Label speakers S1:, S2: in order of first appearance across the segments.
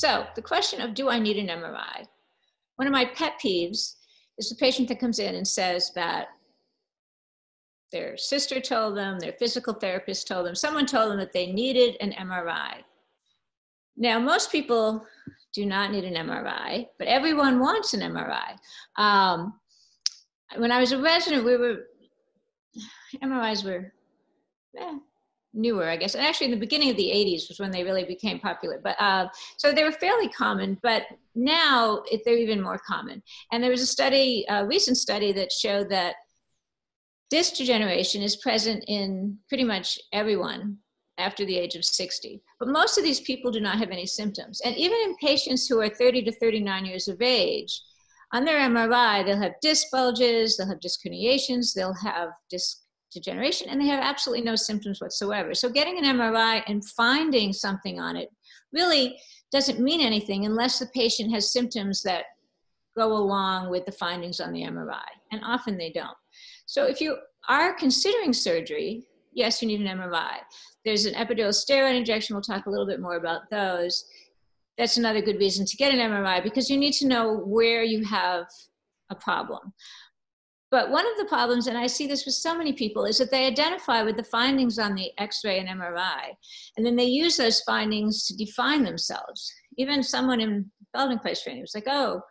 S1: So the question of do I need an MRI? One of my pet peeves is the patient that comes in and says that their sister told them, their physical therapist told them, someone told them that they needed an MRI. Now, most people do not need an MRI, but everyone wants an MRI. Um, when I was a resident, we were, MRIs were eh, newer, I guess. And actually, in the beginning of the 80s was when they really became popular. But uh, so they were fairly common, but now it, they're even more common. And there was a study, a recent study, that showed that disc degeneration is present in pretty much everyone after the age of 60. But most of these people do not have any symptoms. And even in patients who are 30 to 39 years of age, on their MRI, they'll have disc bulges, they'll have disc herniations, they'll have disc degeneration, and they have absolutely no symptoms whatsoever. So getting an MRI and finding something on it really doesn't mean anything unless the patient has symptoms that go along with the findings on the MRI, and often they don't. So if you are considering surgery, yes, you need an MRI. There's an epidural steroid injection. We'll talk a little bit more about those. That's another good reason to get an MRI because you need to know where you have a problem. But one of the problems, and I see this with so many people, is that they identify with the findings on the x ray and MRI, and then they use those findings to define themselves. Even someone in Feldenkrais training was like, oh,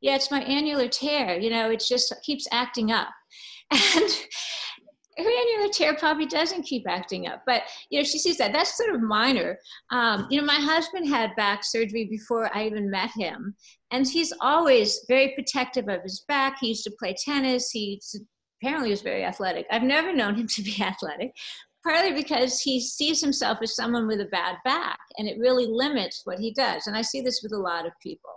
S1: yeah, it's my annular tear. You know, it just keeps acting up. And annular tear probably doesn't keep acting up, but you know she sees that. That's sort of minor. Um, you know, my husband had back surgery before I even met him, and he's always very protective of his back. He used to play tennis. He apparently was very athletic. I've never known him to be athletic, partly because he sees himself as someone with a bad back, and it really limits what he does. And I see this with a lot of people.